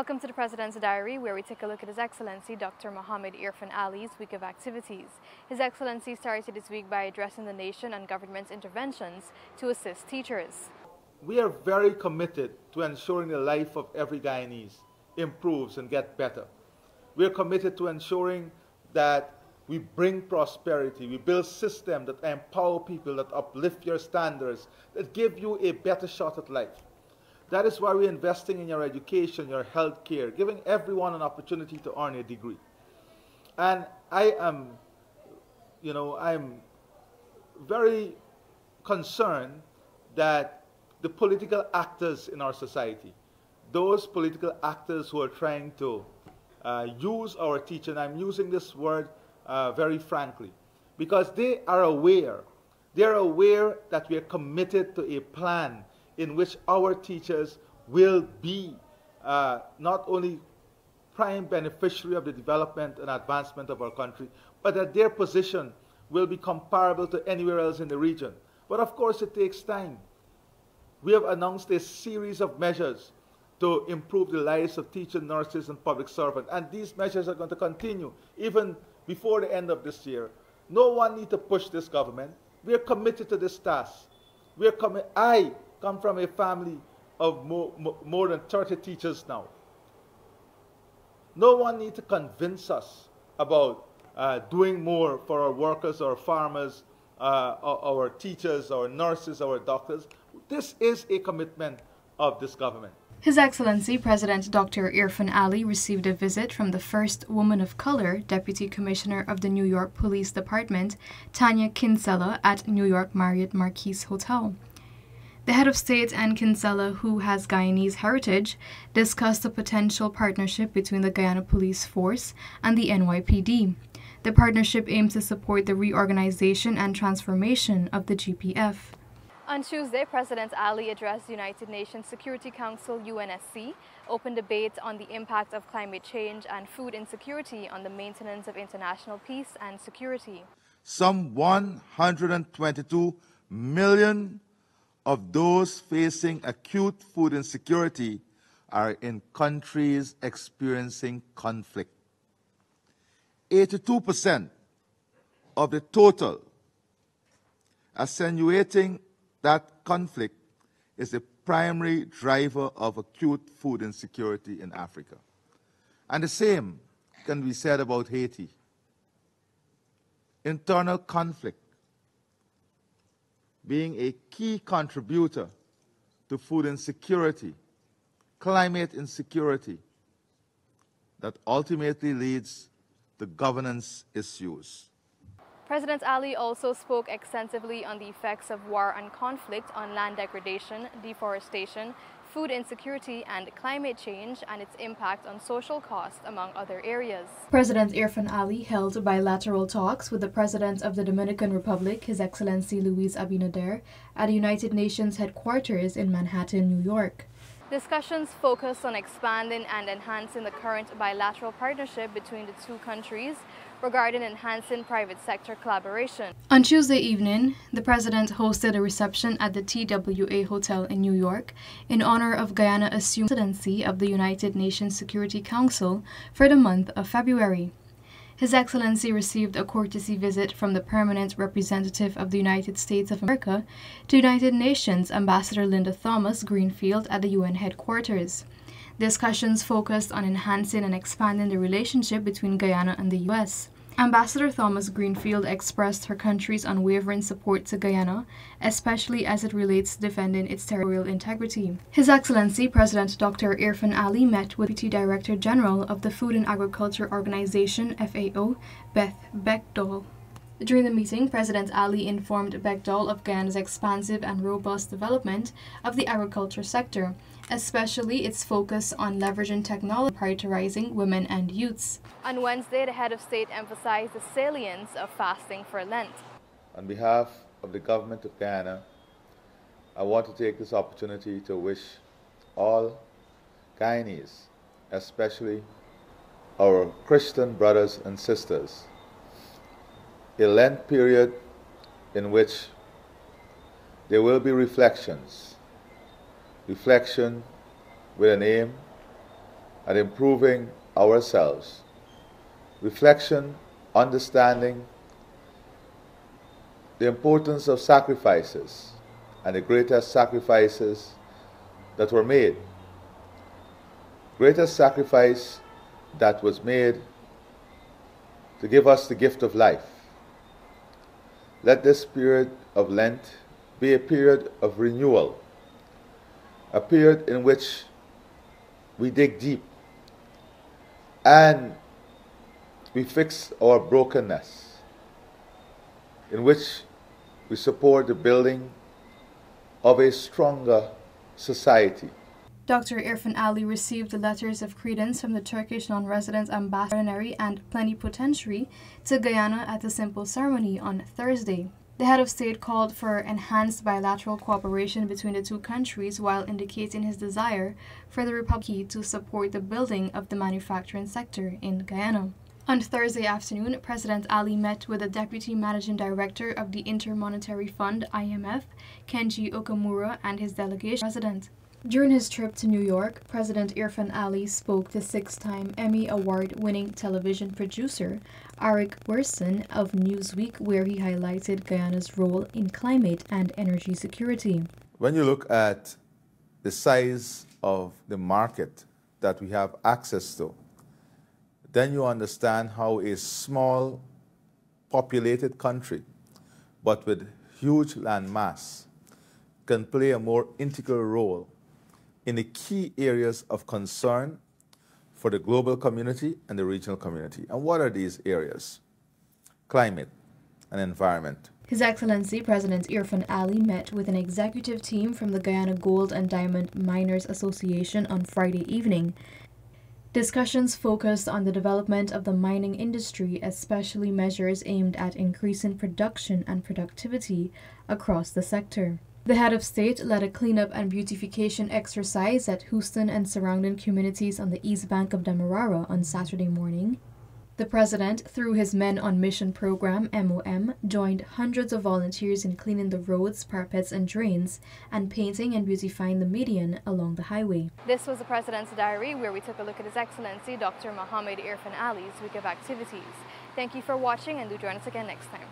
Welcome to the President's Diary, where we take a look at His Excellency Dr. Mohammed Irfan Ali's week of activities. His Excellency started this week by addressing the nation on government's interventions to assist teachers. We are very committed to ensuring the life of every Guyanese improves and gets better. We are committed to ensuring that we bring prosperity, we build systems that empower people, that uplift your standards, that give you a better shot at life. That is why we're investing in your education, your health care, giving everyone an opportunity to earn a degree. And I am, you know, I'm very concerned that the political actors in our society, those political actors who are trying to uh, use our teacher, and I'm using this word uh, very frankly, because they are aware, they're aware that we are committed to a plan in which our teachers will be uh, not only prime beneficiary of the development and advancement of our country, but that their position will be comparable to anywhere else in the region. But of course, it takes time. We have announced a series of measures to improve the lives of teachers, nurses, and public servants. And these measures are going to continue even before the end of this year. No one needs to push this government. We are committed to this task. We are committed. I come from a family of more, more than 30 teachers now. No one needs to convince us about uh, doing more for our workers, our farmers, uh, our, teachers, our nurses, our doctors. This is a commitment of this government. His Excellency President Dr. Irfan Ali received a visit from the first woman of color, Deputy Commissioner of the New York Police Department, Tania Kinsella, at New York Marriott Marquis Hotel. The head of state and Kinsella, who has Guyanese heritage, discussed a potential partnership between the Guyana Police Force and the NYPD. The partnership aims to support the reorganization and transformation of the GPF. On Tuesday, President Ali addressed the United Nations Security Council UNSC, open debate on the impact of climate change and food insecurity on the maintenance of international peace and security. Some 122 million of those facing acute food insecurity are in countries experiencing conflict. 82% of the total, accentuating that conflict is the primary driver of acute food insecurity in Africa. And the same can be said about Haiti. Internal conflict being a key contributor to food insecurity, climate insecurity, that ultimately leads to governance issues. President Ali also spoke extensively on the effects of war and conflict on land degradation, deforestation, food insecurity and climate change and its impact on social costs, among other areas. President Irfan Ali held bilateral talks with the President of the Dominican Republic, His Excellency Luis Abinader, at the United Nations headquarters in Manhattan, New York. Discussions focused on expanding and enhancing the current bilateral partnership between the two countries regarding enhancing private sector collaboration. On Tuesday evening, the president hosted a reception at the TWA Hotel in New York in honor of Guyana assumed presidency of the United Nations Security Council for the month of February. His Excellency received a courtesy visit from the permanent representative of the United States of America to United Nations Ambassador Linda Thomas Greenfield at the UN headquarters. Discussions focused on enhancing and expanding the relationship between Guyana and the U.S. Ambassador Thomas Greenfield expressed her country's unwavering support to Guyana, especially as it relates to defending its territorial integrity. His Excellency President Dr. Irfan Ali met with Deputy Director General of the Food and Agriculture Organization, FAO, Beth Bechdol. During the meeting, President Ali informed Bechdol of Guyana's expansive and robust development of the agriculture sector, especially its focus on leveraging technology prioritizing women and youths. On Wednesday, the head of state emphasized the salience of fasting for Lent. On behalf of the government of Ghana, I want to take this opportunity to wish all Guyanese, especially our Christian brothers and sisters, a Lent period in which there will be reflections. Reflection with an aim at improving ourselves. Reflection, understanding the importance of sacrifices and the greatest sacrifices that were made. Greatest sacrifice that was made to give us the gift of life. Let this period of Lent be a period of renewal, a period in which we dig deep and we fix our brokenness, in which we support the building of a stronger society. Dr. Irfan Ali received letters of credence from the Turkish non-resident ambassador and plenipotentiary to Guyana at the simple ceremony on Thursday. The head of state called for enhanced bilateral cooperation between the two countries while indicating his desire for the Republic to support the building of the manufacturing sector in Guyana. On Thursday afternoon, President Ali met with the Deputy Managing Director of the Intermonetary Fund IMF, Kenji Okamura, and his delegation president. During his trip to New York, President Irfan Ali spoke to six-time Emmy Award-winning television producer Arik Wersen of Newsweek, where he highlighted Guyana's role in climate and energy security. When you look at the size of the market that we have access to, then you understand how a small populated country, but with huge land mass, can play a more integral role in the key areas of concern for the global community and the regional community. And what are these areas? Climate and environment. His Excellency President Irfan Ali met with an executive team from the Guyana Gold and Diamond Miners Association on Friday evening Discussions focused on the development of the mining industry, especially measures aimed at increasing production and productivity across the sector. The head of state led a cleanup and beautification exercise at Houston and surrounding communities on the east bank of Demerara on Saturday morning. The president, through his Men on Mission program, MOM, joined hundreds of volunteers in cleaning the roads, parapets, and drains, and painting and beautifying the median along the highway. This was the President's Diary, where we took a look at His Excellency Dr. Mohammed Irfan Ali's week of activities. Thank you for watching, and do join us again next time.